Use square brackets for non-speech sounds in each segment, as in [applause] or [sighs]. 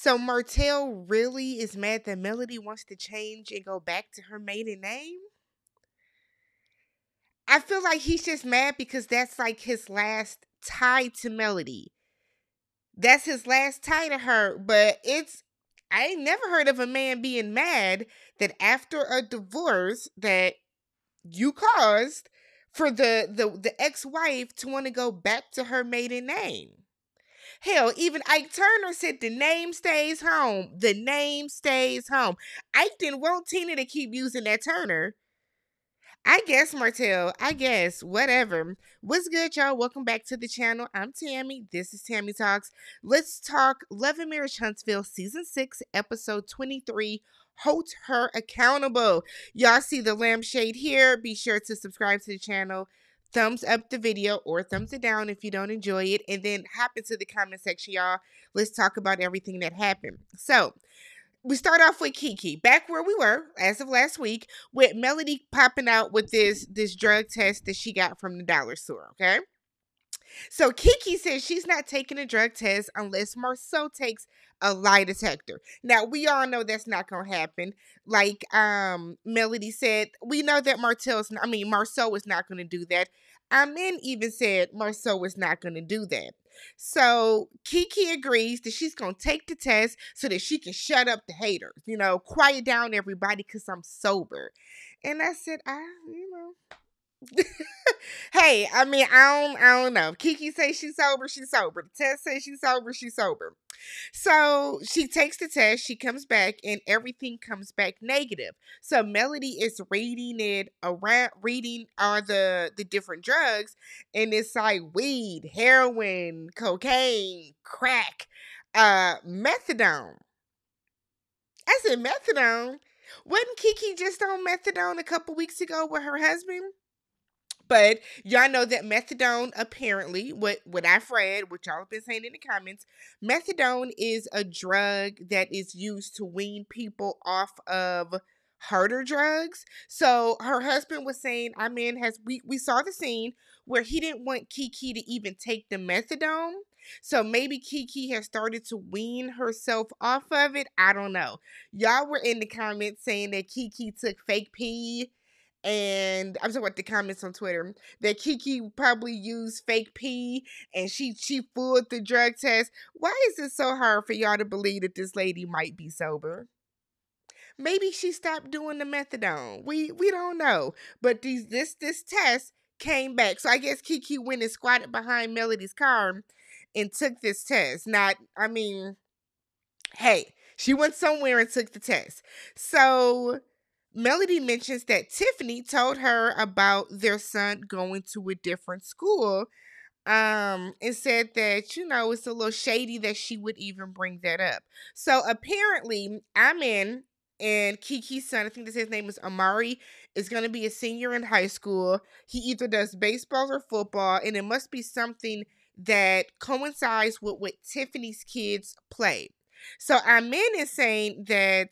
So Martell really is mad that Melody wants to change and go back to her maiden name? I feel like he's just mad because that's like his last tie to Melody. That's his last tie to her, but it's I ain't never heard of a man being mad that after a divorce that you caused for the the, the ex-wife to want to go back to her maiden name. Hell, even Ike Turner said the name stays home. The name stays home. Ike didn't want Tina to keep using that Turner. I guess, Martell. I guess. Whatever. What's good, y'all? Welcome back to the channel. I'm Tammy. This is Tammy Talks. Let's talk Love and Marriage Huntsville, Season 6, Episode 23. Hold her accountable. Y'all see the lampshade here. Be sure to subscribe to the channel. Thumbs up the video or thumbs it down if you don't enjoy it. And then hop into the comment section, y'all. Let's talk about everything that happened. So, we start off with Kiki, back where we were as of last week, with Melody popping out with this this drug test that she got from the dollar store. Okay, so Kiki says she's not taking a drug test unless Marsau takes a lie detector. Now we all know that's not gonna happen. Like um Melody said, we know that Martell's I mean Marsau is not gonna do that. Amen even said Marsau is not gonna do that. So Kiki agrees that she's gonna take the test so that she can shut up the haters, you know, quiet down everybody because I'm sober. And I said, I, you know, [laughs] hey, I mean, I don't, I don't know. Kiki says she's sober, she's sober. The test says she's sober, she's sober. So she takes the test, she comes back, and everything comes back negative. So Melody is reading it around, reading all the the different drugs, and it's like weed, heroin, cocaine, crack, uh, methadone. I said methadone. Wasn't Kiki just on methadone a couple weeks ago with her husband? But y'all know that methadone apparently, what what I've read, what y'all have been saying in the comments, methadone is a drug that is used to wean people off of harder drugs. So her husband was saying, I mean, has we we saw the scene where he didn't want Kiki to even take the methadone. So maybe Kiki has started to wean herself off of it. I don't know. Y'all were in the comments saying that Kiki took fake pee and I'm talking about the comments on Twitter that Kiki probably used fake pee and she she fooled the drug test. Why is it so hard for y'all to believe that this lady might be sober? Maybe she stopped doing the methadone. We we don't know. But these this this test came back. So I guess Kiki went and squatted behind Melody's car and took this test. Not I mean, hey, she went somewhere and took the test. So Melody mentions that Tiffany told her about their son going to a different school um and said that you know it's a little shady that she would even bring that up. So apparently Amen and Kiki's son, I think this his name is Amari, is going to be a senior in high school. He either does baseball or football, and it must be something that coincides with what Tiffany's kids play. So Amen is saying that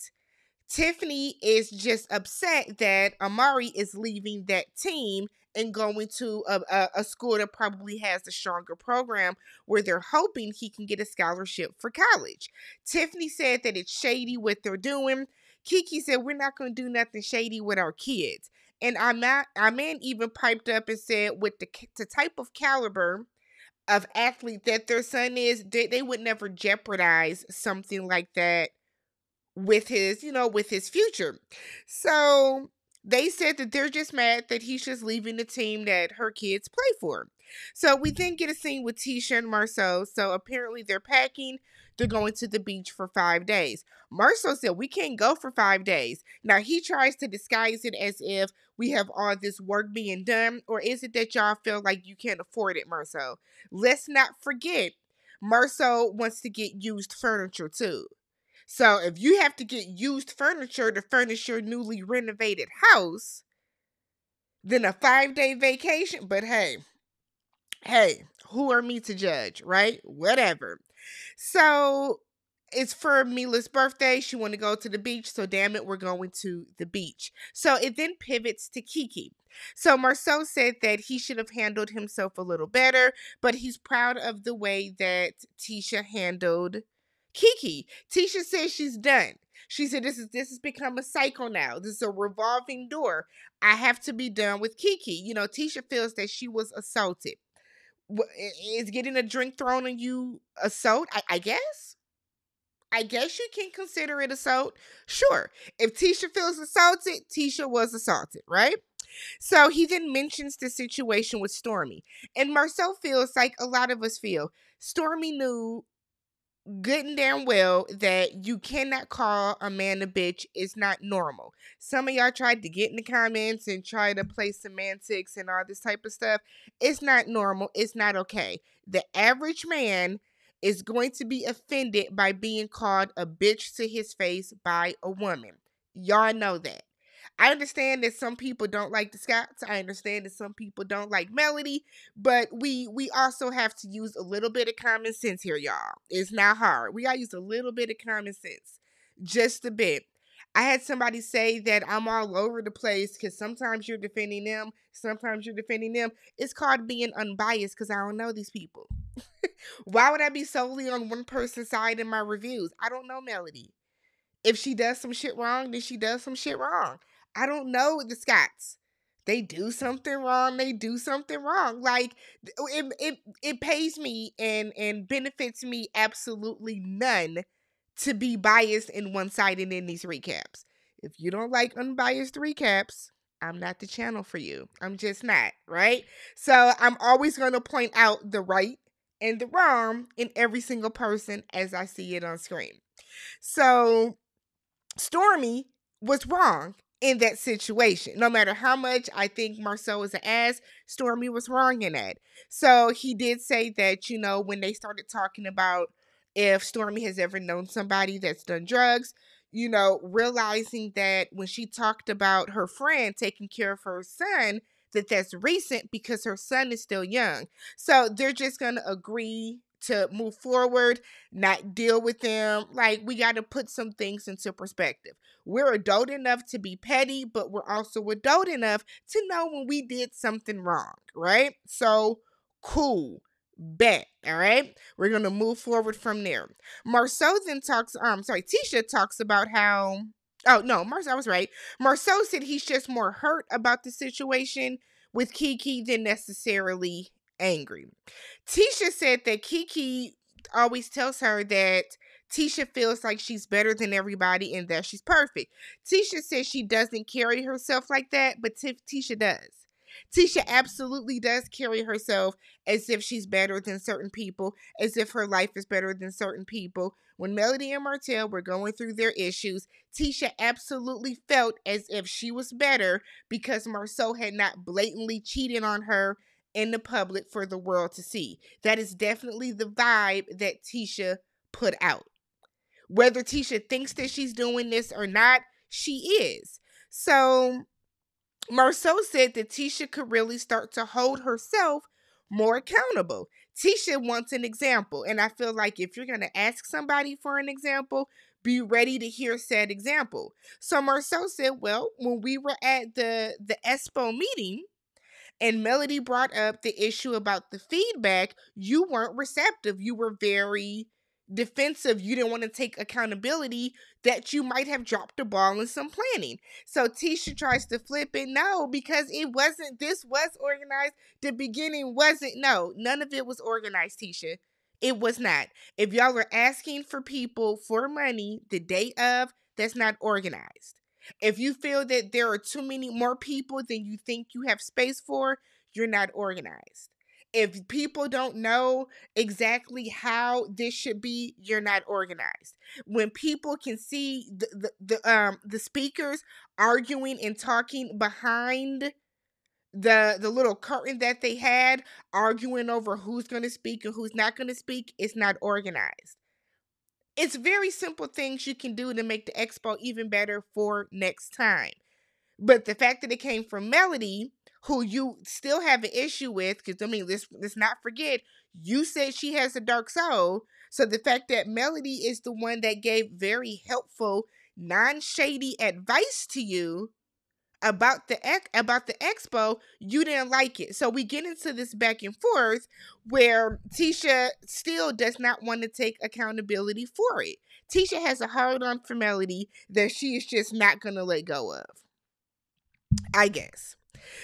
Tiffany is just upset that Amari is leaving that team and going to a, a, a, school that probably has a stronger program where they're hoping he can get a scholarship for college. Tiffany said that it's shady what they're doing. Kiki said, We're not going to do nothing shady with our kids. And our man even piped up and said, with the, the type of caliber of athlete that their son is, they, they would never jeopardize something like that with his, you know, with his future. So they said that they're just mad that he's just leaving the team that her kids play for. So we then get a scene with Tisha and Marsau. So apparently they're packing. They're going to the beach for five days. Marsau said, We can't go for five days. Now he tries to disguise it as if we have all this work being done, or is it that y'all feel like you can't afford it, Marsau? Let's not forget, Marsau wants to get used furniture too. So if you have to get used furniture to furnish your newly renovated house, then a five day vacation. But hey, hey, who are me to judge, right? Whatever. So it's for Mila's birthday. She want to go to the beach, so damn it, we're going to the beach. So it then pivots to Kiki. So Marsau said that he should have handled himself a little better, but he's proud of the way that Tisha handled Kiki, Tisha says she's done. She said this is this has become a cycle now. This is a revolving door. I have to be done with Kiki. You know, Tisha feels that she was assaulted. Is getting a drink thrown on you assault? I, I guess. I guess you can consider it assault. Sure. If Tisha feels assaulted, Tisha was assaulted, right? So he then mentions the situation with Stormy. And Marsau feels like a lot of us feel. Stormy knew good and damn well that you cannot call a man a bitch It's not normal. Some of y'all tried to get in the comments and try to play semantics and all this type of stuff. It's not normal. It's not okay. The average man is going to be offended by being called a bitch to his face by a woman. Y'all know that. I understand that some people don't like the Scotts. I understand that some people don't like Melody, but we we also have to use a little bit of common sense here, y'all. It's not hard. We gotta use a little bit of common sense, just a bit. I had somebody say that I'm all over the place because sometimes you're defending them, sometimes you're defending them. It's called being unbiased because I don't know these people. [laughs] Why would I be solely on one person's side in my reviews? I don't know Melody. If she does some shit wrong, then she does some shit wrong. I don't know the Scotts. They do something wrong. They do something wrong. Like oh, it, it, it pays me and and benefits me absolutely none to be biased and one sided in these recaps. If you don't like unbiased recaps, I'm not the channel for you. I'm just not, right? So I'm always going to point out the right and the wrong in every single person as I see it on screen. So Stormy was wrong in that situation. No matter how much I think Marsau is an ass, Stormy was wrong in that. So he did say that, you know, when they started talking about if Stormy has ever known somebody that's done drugs, you know, realizing that when she talked about her friend taking care of her son, that that's recent because her son is still young. So they're just going to agree to move forward, not deal with them. Like, we got to put some things into perspective. We're adult enough to be petty, but we're also adult enough to know when we did something wrong, right? So, cool. Bet. All right. We're going to move forward from there. Marsau then talks, um, sorry, Tisha talks about how, oh, no, Marsau, I was right. Marsau said he's just more hurt about the situation with Kiki than necessarily angry. Tisha said that Kiki always tells her that Tisha feels like she's better than everybody and that she's perfect. Tisha says she doesn't carry herself like that, but T- Tisha does. Tisha absolutely does carry herself as if she's better than certain people, as if her life is better than certain people. When Melody and Martell were going through their issues, Tisha absolutely felt as if she was better because Marsau had not blatantly cheated on her in the public for the world to see. That is definitely the vibe that Tisha put out. Whether Tisha thinks that she's doing this or not, she is. So Marsau said that Tisha could really start to hold herself more accountable. Tisha wants an example, and I feel like if you're going to ask somebody for an example, be ready to hear said example. So Marsau said, "Well, when we were at the the expo meeting, and Melody brought up the issue about the feedback, you weren't receptive. You were very defensive. You didn't want to take accountability that you might have dropped the ball in some planning. So Tisha tries to flip it. No, because it wasn't, this was organized. The beginning wasn't. No, none of it was organized, Tisha. It was not. If y'all are asking for people for money the day of, that's not organized. If you feel that there are too many more people than you think you have space for, you're not organized. If people don't know exactly how this should be, you're not organized. When people can see the, the, the um the speakers arguing and talking behind the the little curtain that they had arguing over who's going to speak and who's not going to speak it's not organized it's very simple things you can do to make the expo even better for next time. But the fact that it came from Melody, who you still have an issue with, because I mean, let's let's not forget, you said she has a dark soul. So the fact that Melody is the one that gave very helpful, non-shady advice to you, about the ex- about the expo you didn't like it. So we get into this back and forth where tisha still does not want to take accountability for it. Tisha has a hard on for melody that she is just not going to let go of i guess.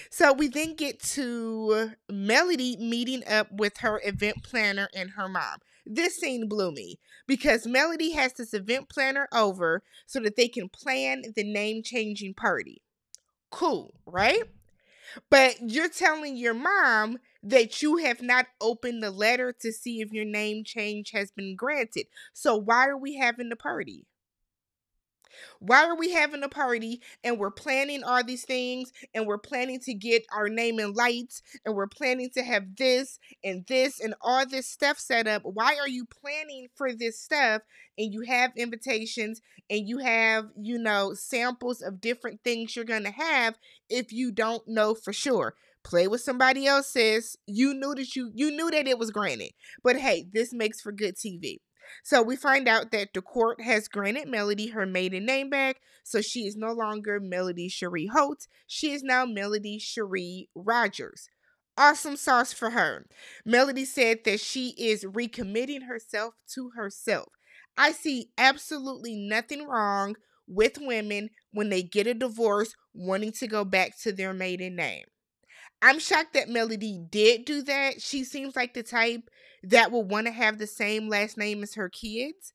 So we then get to melody meeting up with her event planner and her mom. This scene blew me because melody has this event planner over so that they can plan the name changing party cool, right? But you're telling your mom that you have not opened the letter to see if your name change has been granted. So why are we having the party? Why are we having a party and we're planning all these things and we're planning to get our name in lights and we're planning to have this and this and all this stuff set up? Why are you planning for this stuff and you have invitations and you have, you know, samples of different things you're going to have if you don't know for sure? play with somebody else's you knew that you you knew that it was granted but hey this makes for good tv so we find out that the court has granted Melody her maiden name back, so she is no longer Melody Cherie Holtz. She is now Melody Cherie Rogers. Awesome sauce for her. Melody said that she is recommitting herself to herself. I see absolutely nothing wrong with women when they get a divorce wanting to go back to their maiden name. I'm shocked that Melody did do that. She seems like the type that will want to have the same last name as her kids,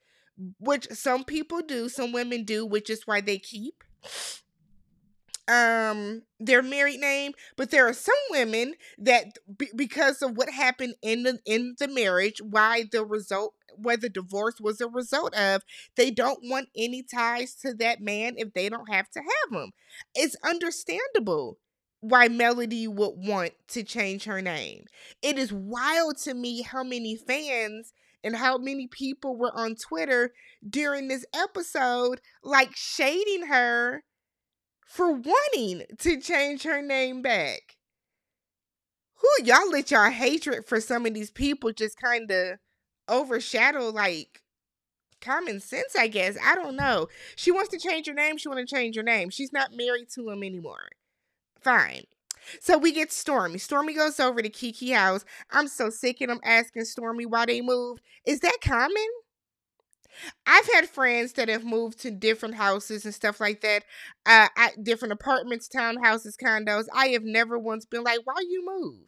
which some people do, some women do, which is why they keep. Um their married name but there are some women that b- because of what happened in the in the marriage why the result where the divorce was a result of they don't want any ties to that man if they don't have to have them it's understandable why Melody would want to change her name. It is wild to me how many fans and how many people were on Twitter during this episode, like shading her for wanting to change her name back. Who y'all let y'all hatred for some of these people just kind of overshadow like common sense, I guess. I don't know. She wants to change her name. She want to change her name. She's not married to him anymore. Fine. So we get Stormy. Stormy goes over to Kiki house. I'm so sick and I'm asking Stormy why they moved. Is that common? I've had friends that have moved to different houses and stuff like that, uh, different apartments, townhouses, condos. I have never once been like, "Why you move?"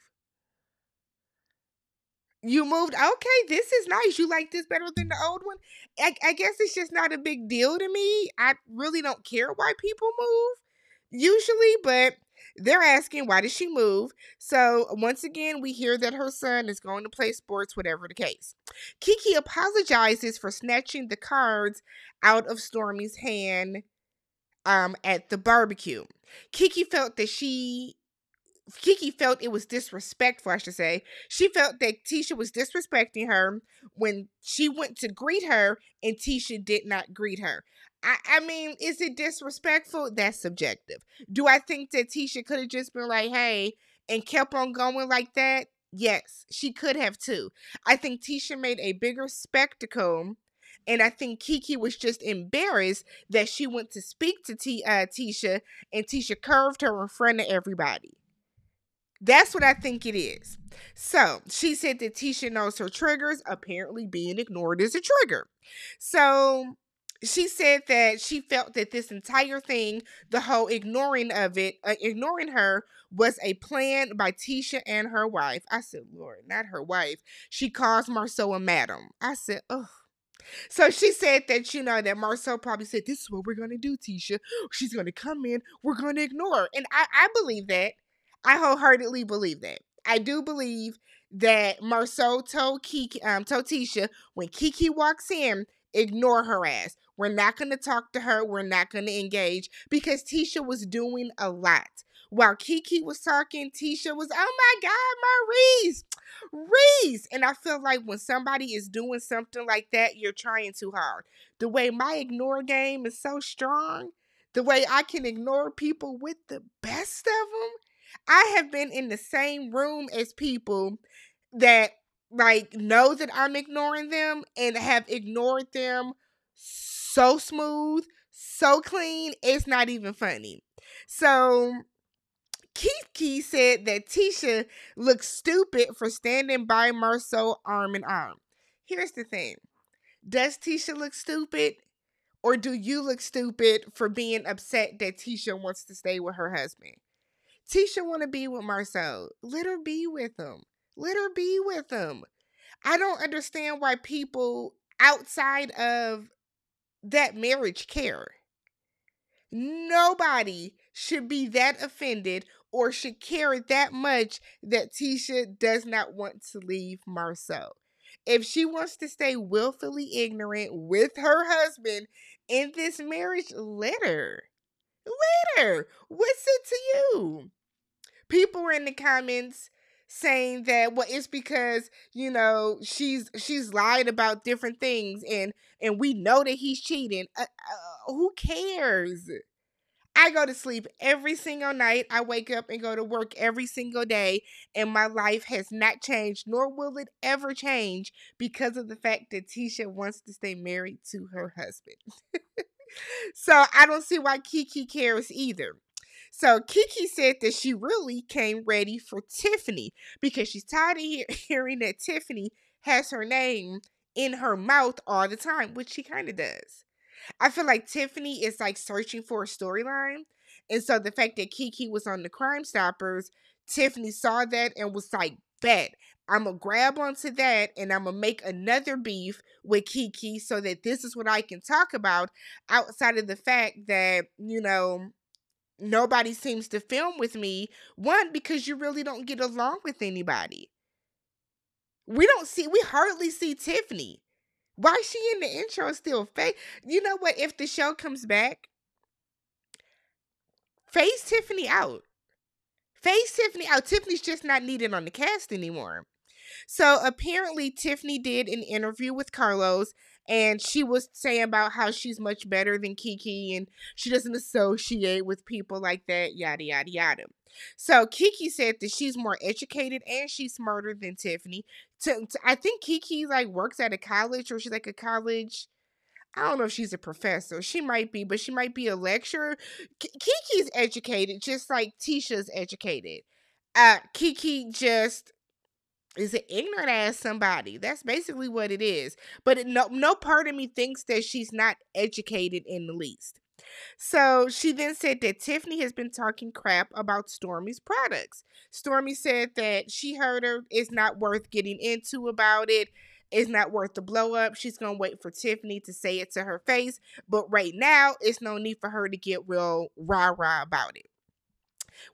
You moved. Okay, this is nice. You like this better than the old one. I, I guess it's just not a big deal to me. I really don't care why people move usually, but they're asking, why did she move? So, once again, we hear that her son is going to play sports, whatever the case. Kiki apologizes for snatching the cards out of stormy's hand um, at the barbecue. Kiki felt that she Kiki felt it was disrespectful, I should say. She felt that Tisha was disrespecting her when she went to greet her and Tisha did not greet her. I, I mean, is it disrespectful? That's subjective. Do I think that Tisha could have just been like, hey, and kept on going like that? Yes, she could have too. I think Tisha made a bigger spectacle. And I think Kiki was just embarrassed that she went to speak to T- uh, Tisha and Tisha curved her in front of everybody. That's what I think it is. So she said that Tisha knows her triggers. Apparently, being ignored is a trigger. So she said that she felt that this entire thing, the whole ignoring of it, uh, ignoring her, was a plan by Tisha and her wife. I said, Lord, not her wife. She calls Marsau a madam. I said, oh. So she said that, you know, that Marsau probably said, This is what we're going to do, Tisha. She's going to come in. We're going to ignore her. And I, I believe that. I wholeheartedly believe that. I do believe that Marsau told Kiki, um, told Tisha when Kiki walks in, ignore her ass. We're not going to talk to her. We're not going to engage because Tisha was doing a lot. While Kiki was talking, Tisha was, oh my God, Maurice, Reese. And I feel like when somebody is doing something like that, you're trying too hard. The way my ignore game is so strong, the way I can ignore people with the best of them, I have been in the same room as people that like know that I'm ignoring them and have ignored them so smooth, so clean, it's not even funny. So Kiki said that Tisha looked stupid for standing by Marsau arm in arm. Here's the thing. Does Tisha look stupid? Or do you look stupid for being upset that Tisha wants to stay with her husband? Tisha want to be with Marsau. Let her be with him. Let her be with him. I don't understand why people outside of that marriage care. Nobody should be that offended or should care that much that Tisha does not want to leave Marsau. If she wants to stay willfully ignorant with her husband in this marriage, let her. Let her. What's it to you? People were in the comments saying that well it's because you know she's she's lied about different things and and we know that he's cheating uh, uh, who cares I go to sleep every single night. I wake up and go to work every single day, and my life has not changed, nor will it ever change because of the fact that Tisha wants to stay married to her husband. [laughs] so I don't see why Kiki cares either. So Kiki said that she really came ready for Tiffany because she's tired of hear- [laughs] hearing that Tiffany has her name in her mouth all the time, which she kind of does. I feel like Tiffany is like searching for a storyline. And so the fact that Kiki was on the Crime Stoppers, Tiffany saw that and was like, bet. I'm gonna grab onto that and I'm gonna make another beef with Kiki so that this is what I can talk about outside of the fact that, you know, nobody seems to film with me. One, because you really don't get along with anybody. We don't see, we hardly see Tiffany. Why is she in the intro still fake? You know what? If the show comes back, face Tiffany out. Face Tiffany out. Tiffany's just not needed on the cast anymore. So apparently, Tiffany did an interview with Carlos, and she was saying about how she's much better than Kiki and she doesn't associate with people like that, yada, yada, yada. So Kiki said that she's more educated and she's smarter than Tiffany. To, to, I think Kiki like works at a college or she's like a college. I don't know if she's a professor. She might be, but she might be a lecturer. K- Kiki's educated, just like Tisha's educated. Uh, Kiki just is an ignorant ass somebody. That's basically what it is. But it, no, no part of me thinks that she's not educated in the least. So she then said that Tiffany has been talking crap about Stormy's products. Stormy said that she heard her is not worth getting into about it. It's not worth the blow up. She's gonna wait for Tiffany to say it to her face. But right now, it's no need for her to get real rah rah about it.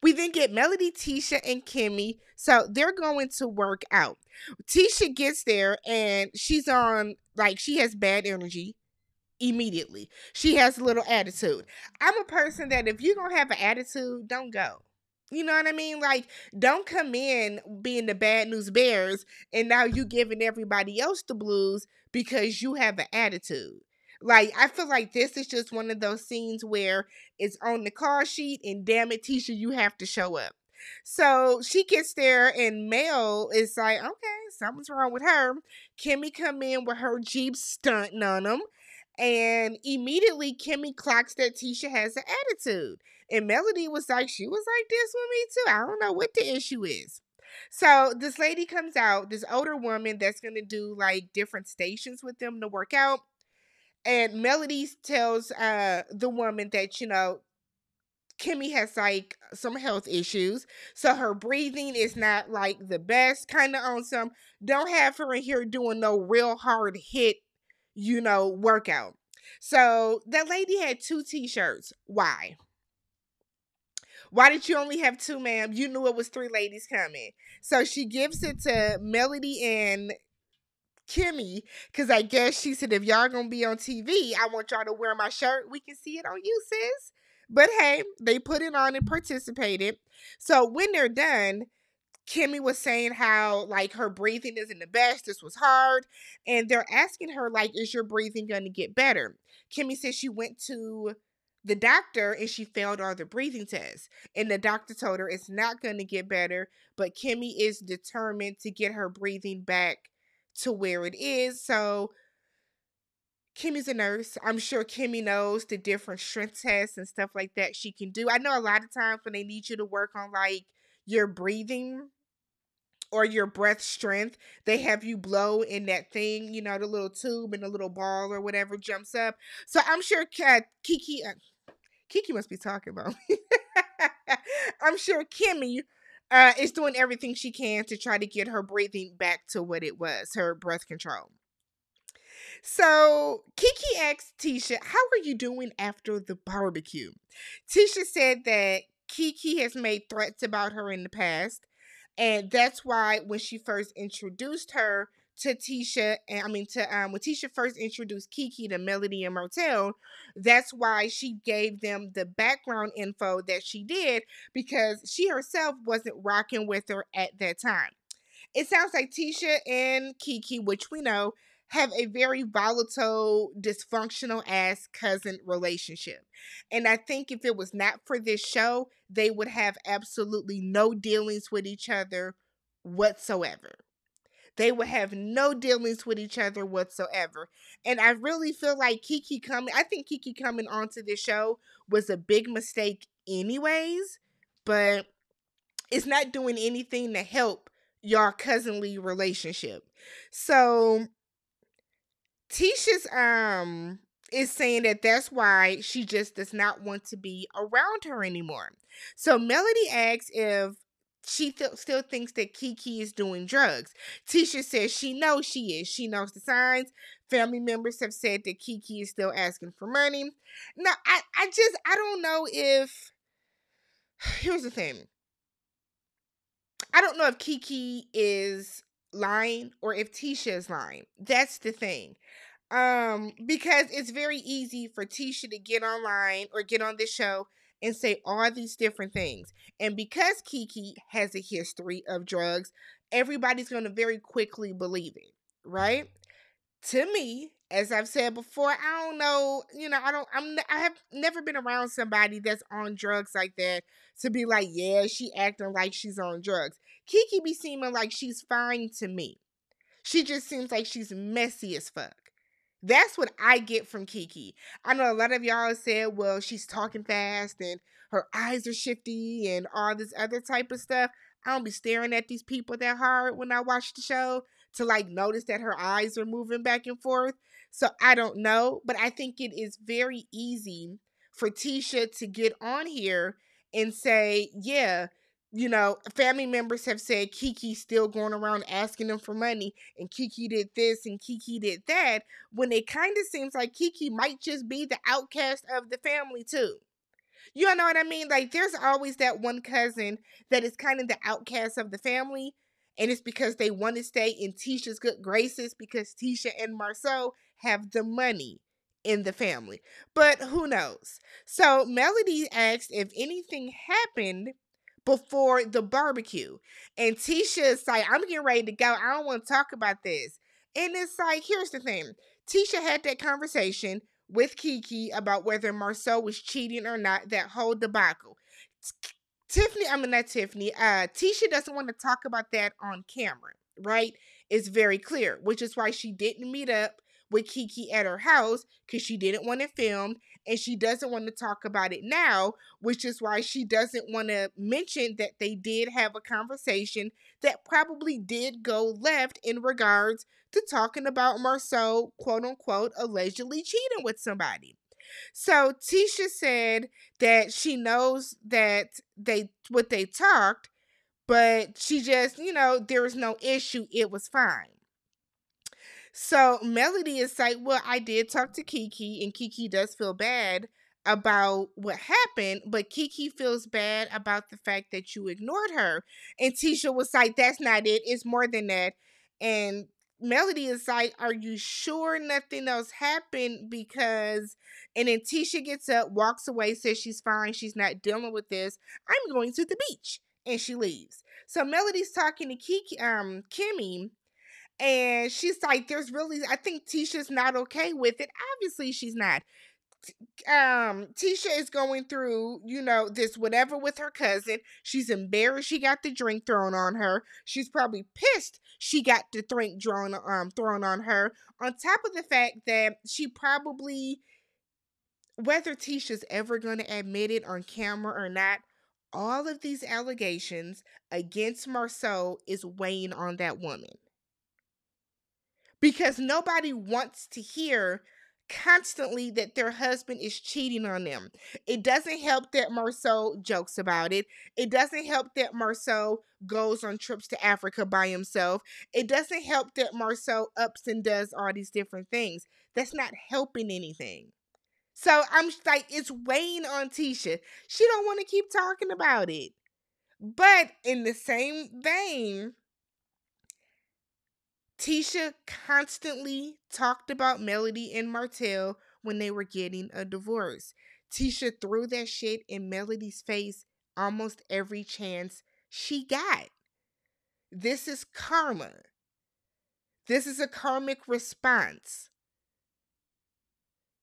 We then get Melody, Tisha, and Kimmy. So they're going to work out. Tisha gets there and she's on, like, she has bad energy immediately. She has a little attitude. I'm a person that if you're going to have an attitude, don't go. You know what I mean? Like, don't come in being the bad news bears and now you giving everybody else the blues because you have an attitude. Like, I feel like this is just one of those scenes where it's on the call sheet, and damn it, Tisha, you have to show up. So she gets there, and Mel is like, okay, something's wrong with her. Kimmy come in with her Jeep stunting on them. And immediately Kimmy clocks that Tisha has an attitude. And Melody was like, she was like this with me too. I don't know what the issue is. So this lady comes out, this older woman that's gonna do like different stations with them to work out and Melody tells uh the woman that you know Kimmy has like some health issues, so her breathing is not like the best. Kind of on some. Don't have her in here doing no real hard hit, you know, workout. So that lady had two t-shirts. Why? Why did you only have two, ma'am? You knew it was three ladies coming. So she gives it to Melody and Kimmy, because I guess she said, if y'all gonna be on TV, I want y'all to wear my shirt. We can see it on you, sis. But hey, they put it on and participated. So when they're done, Kimmy was saying how like her breathing isn't the best. This was hard. And they're asking her, like, is your breathing gonna get better? Kimmy said she went to the doctor and she failed all the breathing tests. And the doctor told her it's not gonna get better, but Kimmy is determined to get her breathing back to where it is. So Kimmy's a nurse. I'm sure Kimmy knows the different strength tests and stuff like that she can do. I know a lot of times when they need you to work on like your breathing or your breath strength, they have you blow in that thing, you know, the little tube and the little ball or whatever jumps up. So I'm sure uh, Kiki, uh, Kiki must be talking about me. [laughs] I'm sure Kimmy uh, is doing everything she can to try to get her breathing back to what it was, her breath control. So Kiki asked Tisha, How are you doing after the barbecue? Tisha said that Kiki has made threats about her in the past. And that's why when she first introduced her to Tisha, and I mean to um when Tisha first introduced Kiki to Melody and Martell, that's why she gave them the background info that she did because she herself wasn't rocking with her at that time. It sounds like Tisha and Kiki, which we know, have a very volatile, dysfunctional ass cousin relationship. And I think if it was not for this show, they would have absolutely no dealings with each other whatsoever. They would have no dealings with each other whatsoever. And I really feel like Kiki coming, I think Kiki coming onto this show was a big mistake, anyways, but it's not doing anything to help your cousinly relationship. So Tisha's um is saying that that's why she just does not want to be around her anymore. So Melody asks if she th- still thinks that Kiki is doing drugs. Tisha says she knows she is. She knows the signs. Family members have said that Kiki is still asking for money. Now, I, I just, I don't know if. [sighs] Here's the thing. I don't know if Kiki is lying or if Tisha is lying. That's the thing. Um, because it's very easy for Tisha to get online or get on this show and say all these different things. And because Kiki has a history of drugs, everybody's going to very quickly believe it, right? To me, as I've said before, I don't know, you know, I don't I'm I have never been around somebody that's on drugs like that to be like, yeah, she acting like she's on drugs. Kiki be seeming like she's fine to me. She just seems like she's messy as fuck. That's what I get from Kiki. I know a lot of y'all said, well, she's talking fast and her eyes are shifty and all this other type of stuff. I don't be staring at these people that hard when I watch the show to like notice that her eyes are moving back and forth. So I don't know, but I think it is very easy for Tisha to get on here and say, yeah, you know, family members have said Kiki's still going around asking them for money, and Kiki did this and Kiki did that, when it kind of seems like Kiki might just be the outcast of the family, too. You know what I mean? Like, there's always that one cousin that is kind of the outcast of the family, and it's because they want to stay in Tisha's good graces because Tisha and Marsau have the money in the family. But who knows? So, Melody asked if anything happened before the barbecue. And Tisha's like, I'm getting ready to go. I don't want to talk about this. And it's like, here's the thing Tisha had that conversation with Kiki about whether Marsau was cheating or not, that whole debacle. Tiffany, I mean, not Tiffany, uh, Tisha doesn't want to talk about that on camera, right? It's very clear, which is why she didn't meet up with Kiki at her house because she didn't want it filmed and she doesn't want to talk about it now, which is why she doesn't want to mention that they did have a conversation that probably did go left in regards to talking about Marsau, quote unquote, allegedly cheating with somebody. So Tisha said that she knows that they what they talked, but she just, you know, there was no issue. It was fine. So Melody is like, Well, I did talk to Kiki, and Kiki does feel bad about what happened, but Kiki feels bad about the fact that you ignored her. And Tisha was like, That's not it. It's more than that. And Melody is like, Are you sure nothing else happened? Because, and then Tisha gets up, walks away, says she's fine. She's not dealing with this. I'm going to the beach. And she leaves. So Melody's talking to Kiki, um, Kimmy and she's like, there's really, I think Tisha's not okay with it. Obviously, she's not. um Tisha is going through, you know, this whatever with her cousin. She's embarrassed she got the drink thrown on her. She's probably pissed she got the drink thrown um thrown on her. On top of the fact that she probably whether Tisha's ever going to admit it on camera or not, all of these allegations against Marsau is weighing on that woman. Because nobody wants to hear constantly that their husband is cheating on them. It doesn't help that Marsau jokes about it. It doesn't help that Marsau goes on trips to Africa by himself. It doesn't help that Marsau ups and does all these different things. That's not helping anything. So I'm like, it's weighing on Tisha. She don't want to keep talking about it. But in the same vein, Tisha constantly talked about Melody and Martell when they were getting a divorce. Tisha threw that shit in Melody's face almost every chance she got. This is karma. This is a karmic response.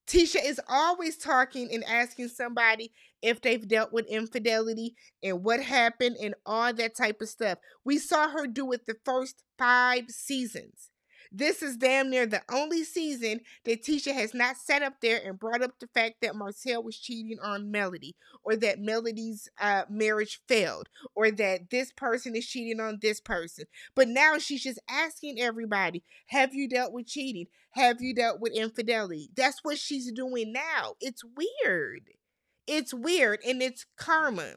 Tisha is always talking and asking somebody if they've dealt with infidelity and what happened and all that type of stuff. We saw her do it the first five seasons. This is damn near the only season that Tisha has not sat up there and brought up the fact that Martell was cheating on Melody, or that Melody's uh, marriage failed, or that this person is cheating on this person. But now she's just asking everybody, Have you dealt with cheating? Have you dealt with infidelity? That's what she's doing now. It's weird. It's weird and it's karma.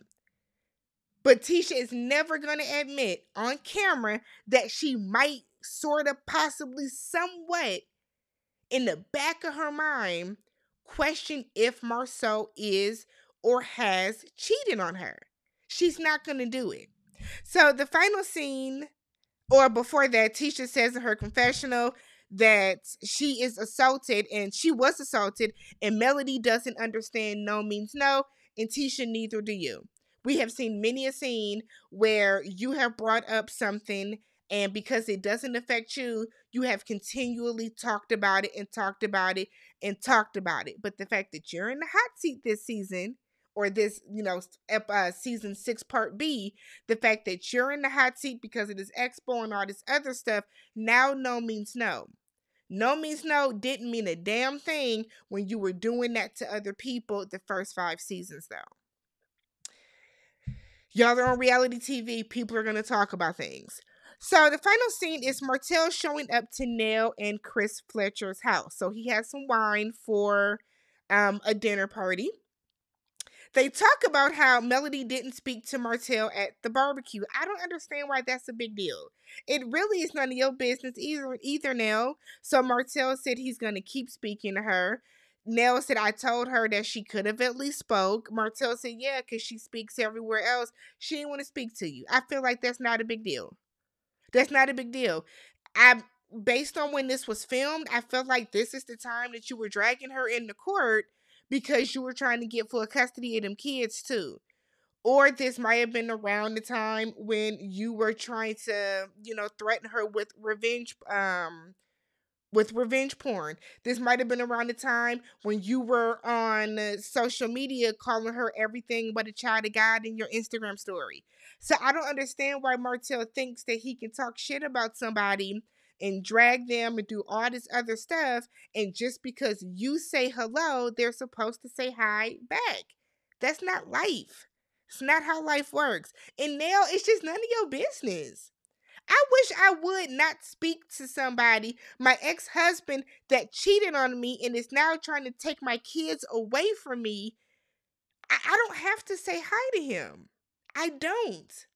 But Tisha is never going to admit on camera that she might sort of possibly somewhat in the back of her mind question if Marsau is or has cheated on her. She's not going to do it. So the final scene, or before that, Tisha says in her confessional that she is assaulted and she was assaulted, and Melody doesn't understand no means no, and Tisha, neither do you. We have seen many a scene where you have brought up something and because it doesn't affect you, you have continually talked about it and talked about it and talked about it. But the fact that you're in the hot seat this season, or this, you know, uh, season six, part B, the fact that you're in the hot seat because of this expo and all this other stuff, now no means no. No means no didn't mean a damn thing when you were doing that to other people the first five seasons, though. Y'all are on reality TV, people are going to talk about things. So the final scene is Martell showing up to Nell and Chris Fletcher's house. So he has some wine for um, a dinner party. They talk about how Melody didn't speak to Martell at the barbecue. I don't understand why that's a big deal. It really is none of your business either, either Nelle. So Martell said he's going to keep speaking to her. Nell said, I told her that she could have at least spoke. Martell said, yeah, because she speaks everywhere else. She didn't want to speak to you. I feel like that's not a big deal. That's not a big deal. I based on when this was filmed, I felt like this is the time that you were dragging her into court because you were trying to get full custody of them kids too. Or this might have been around the time when you were trying to, you know, threaten her with revenge um with revenge porn. This might have been around the time when you were on uh, social media calling her everything but a child of God in your Instagram story. So I don't understand why Martell thinks that he can talk shit about somebody and drag them and do all this other stuff. And just because you say hello, they're supposed to say hi back. That's not life. It's not how life works. And now it's just none of your business. I wish I would not speak to somebody, my ex husband, that cheated on me and is now trying to take my kids away from me. I, I don't have to say hi to him. I don't.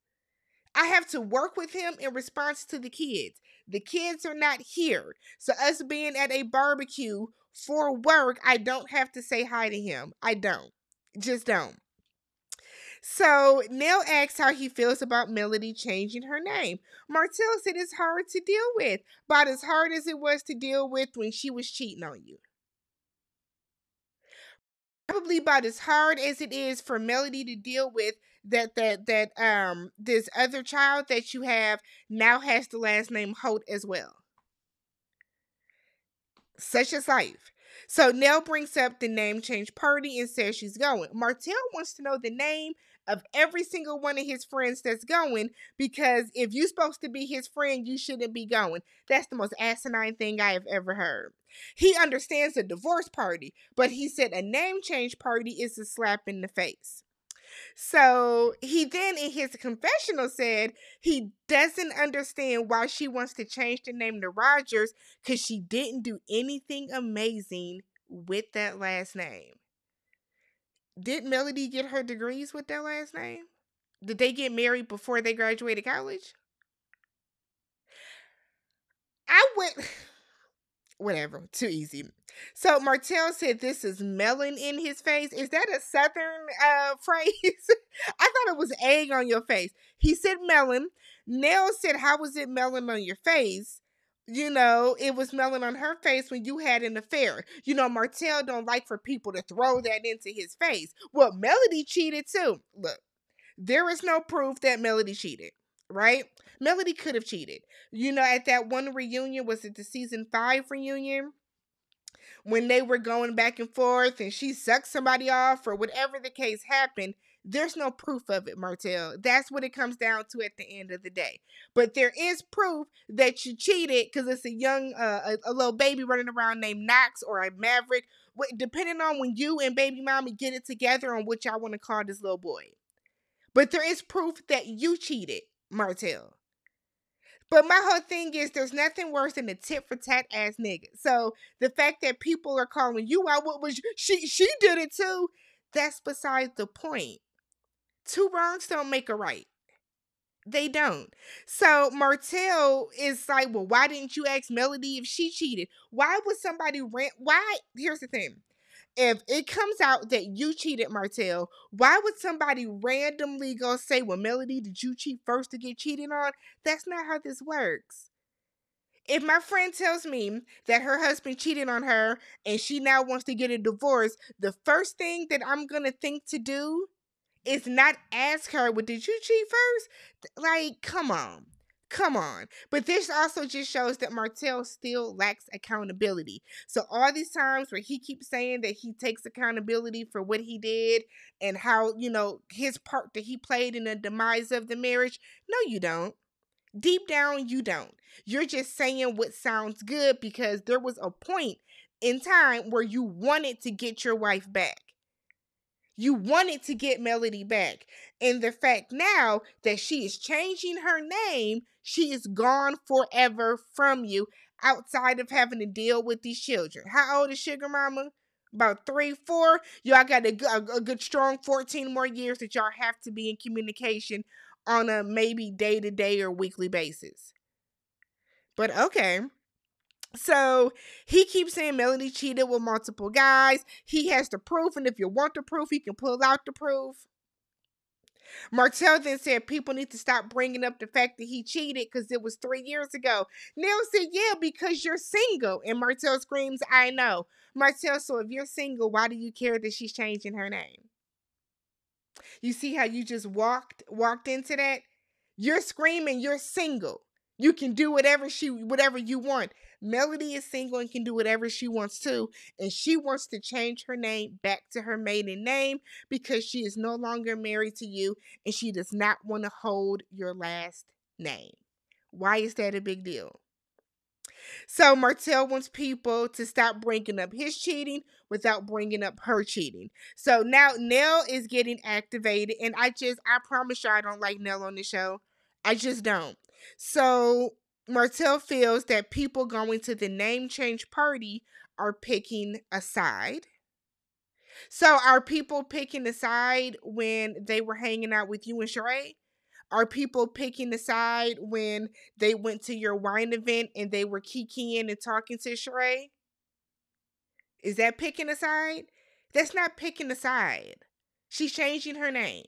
I have to work with him in response to the kids. The kids are not here. So, us being at a barbecue for work, I don't have to say hi to him. I don't. Just don't. So Nelle asks how he feels about Melody changing her name. Martell said it's hard to deal with, about as hard as it was to deal with when she was cheating on you. Probably about as hard as it is for Melody to deal with that that that um this other child that you have now has the last name Holt as well. Such as life. So Nell brings up the name change party and says she's going. Martell wants to know the name of every single one of his friends that's going because if you're supposed to be his friend, you shouldn't be going. That's the most asinine thing I have ever heard. He understands a divorce party, but he said a name change party is a slap in the face. So he then, in his confessional, said he doesn't understand why she wants to change the name to Rogers because she didn't do anything amazing with that last name. Did Melody get her degrees with that last name? Did they get married before they graduated college? I went. Whatever, too easy. So Martell said this is melon in his face. Is that a southern uh [laughs] phrase? I thought it was egg on your face. He said melon. Nelle said, How was it melon on your face? You know, it was melon on her face when you had an affair. You know, Martell don't like for people to throw that into his face. Well, Melody cheated too. Look, there is no proof that Melody cheated, right? Melody could have cheated. You know, at that one reunion, was it the season five reunion? when they were going back and forth and she sucked somebody off or whatever the case happened, there's no proof of it, Martell. That's what it comes down to at the end of the day. But there is proof that you cheated because it's a young, uh, a, a, little baby running around named Knox or a Maverick, depending on when you and baby mommy get it together on what y'all want to call this little boy. But there is proof that you cheated, Martell. But my whole thing is there's nothing worse than a tit for tat ass nigga. So the fact that people are calling you out, what was she she did it too, that's beside the point. Two wrongs don't make a right. They don't. So Martell is like, well, why didn't you ask Melody if she cheated? Why would somebody rant? Why? Here's the thing if it comes out that you cheated, Martell, why would somebody randomly go say, Well, Melody, did you cheat first to get cheated on? That's not how this works. If my friend tells me that her husband cheated on her and she now wants to get a divorce, the first thing that I'm going to think to do is not ask her, Well, did you cheat first? Like, come on. Come on. But this also just shows that Martell still lacks accountability. So all these times where he keeps saying that he takes accountability for what he did and how, you know, his part that he played in the demise of the marriage, no you don't. Deep down you don't. You're just saying what sounds good because there was a point in time where you wanted to get your wife back. You wanted to get Melody back. And the fact now that she is changing her name, she is gone forever from you outside of having to deal with these children. How old is Sugar Mama? About three, four. Y'all got a, a, a good, strong 14 more years that y'all have to be in communication on a maybe day to day or weekly basis. But okay. So he keeps saying Melody cheated with multiple guys. He has the proof, and if you want the proof, he can pull out the proof. Martell then said people need to stop bringing up the fact that he cheated because it was three years ago. Neil said, Yeah, because you're single. And Martell screams, I know. Martell, so if you're single, why do you care that she's changing her name? You see how you just walked walked into that? You're screaming, you're single. You can do whatever she whatever you want. Melody is single and can do whatever she wants to, and she wants to change her name back to her maiden name because she is no longer married to you and she does not want to hold your last name. Why is that a big deal? So Martell wants people to stop bringing up his cheating without bringing up her cheating. So now Nell is getting activated, and I just I promise you I don't like Nell on the show. I just don't. So Martell feels that people going to the name change party are picking a side. So are people picking a side when they were hanging out with you and Sheree? Are people picking a side when they went to your wine event and they were kikiing and talking to Sheree? Is that picking a side? That's not picking a side. She's changing her name.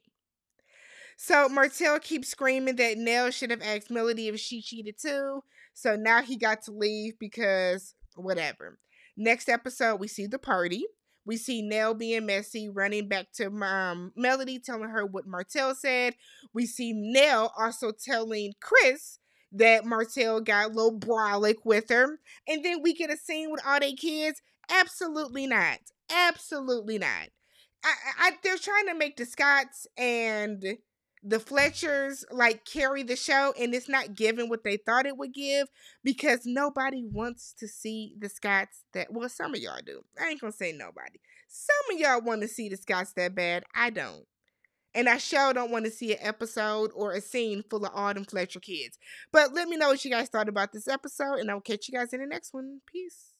So Martell keeps screaming that Nell should have asked Melody if she cheated too. So now he got to leave because whatever. Next episode, we see the party. We see Nell being messy, running back to um, Melody, telling her what Martell said. We see Nell also telling Chris that Martell got a little brolic with her. And then we get a scene with all their kids, Absolutely not. Absolutely not. I, I they're trying to make the Scotts and the Fletchers like carry the show and it's not giving what they thought it would give because nobody wants to see the Scotts that well some of y'all do. I ain't gonna say nobody. Some of y'all want to see the Scotts that bad. I don't. And I sure don't want to see an episode or a scene full of them Fletcher kids. But let me know what you guys thought about this episode, and I'll catch you guys in the next one. Peace.